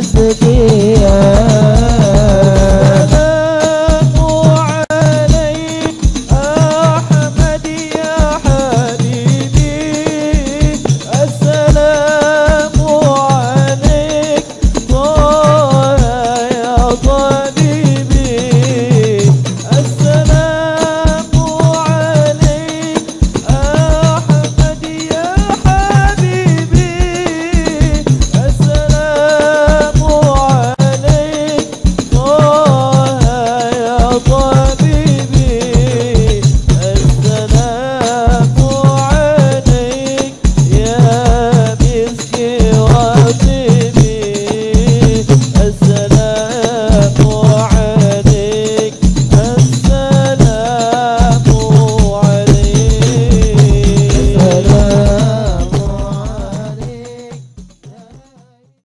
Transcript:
blessed.